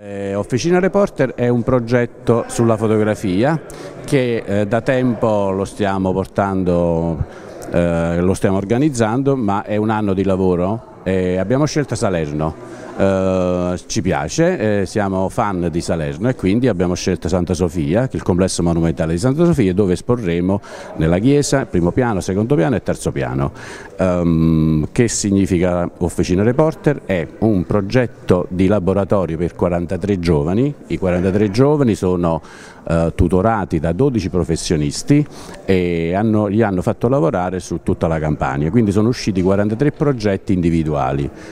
Eh, Officina Reporter è un progetto sulla fotografia che eh, da tempo lo stiamo portando, eh, lo stiamo organizzando, ma è un anno di lavoro e abbiamo scelto Salerno eh, ci piace, eh, siamo fan di Salerno e quindi abbiamo scelto Santa Sofia, il complesso monumentale di Santa Sofia dove esporremo nella chiesa primo piano, secondo piano e terzo piano. Um, che significa Officina Reporter? È un progetto di laboratorio per 43 giovani, i 43 giovani sono uh, tutorati da 12 professionisti e hanno, li hanno fatto lavorare su tutta la campagna, quindi sono usciti 43 progetti individuali,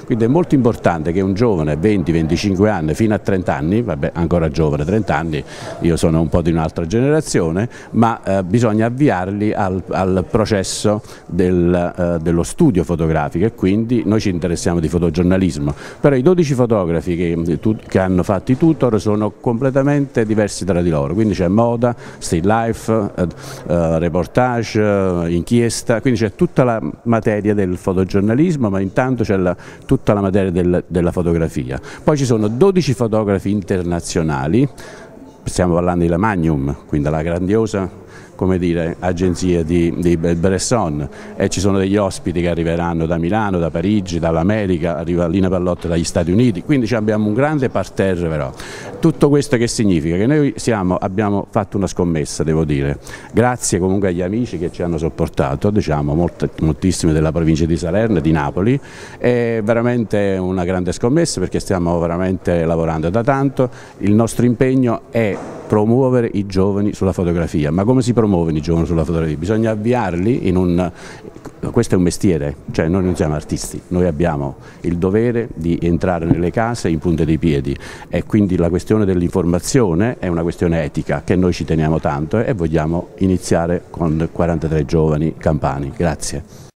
quindi è molto importante che un giovane, 20-25 anni, fino a 30 anni, vabbè ancora giovane, 30 anni, io sono un po' di un'altra generazione, ma eh, bisogna avviarli al, al processo del, eh, dello studio fotografico e quindi noi ci interessiamo di fotogiornalismo, però i 12 fotografi che, che hanno fatto i tutor sono completamente diversi tra di loro, quindi c'è moda, still life, eh, eh reportage, eh, inchiesta, quindi c'è tutta la materia del fotogiornalismo, ma intanto c'è tutta la materia del, della fotografia. Poi ci sono 12 fotografi internazionali, stiamo parlando di La Magnum, quindi la grandiosa dire, agenzie di, di Bresson. E ci sono degli ospiti che arriveranno da Milano, da Parigi, dall'America, arriva Lina Pallotta dagli Stati Uniti, quindi abbiamo un grande parterre però. Tutto questo che significa? Che noi siamo, abbiamo fatto una scommessa, devo dire, grazie comunque agli amici che ci hanno sopportato, diciamo molte, moltissime della provincia di Salerno di Napoli, è veramente una grande scommessa perché stiamo veramente lavorando da tanto, il nostro impegno è promuovere i giovani sulla fotografia, ma come si promuovono i giovani sulla fotografia? Bisogna avviarli in un... questo è un mestiere, cioè noi non siamo artisti, noi abbiamo il dovere di entrare nelle case in punta dei piedi e quindi la questione dell'informazione è una questione etica che noi ci teniamo tanto e vogliamo iniziare con 43 giovani campani. Grazie.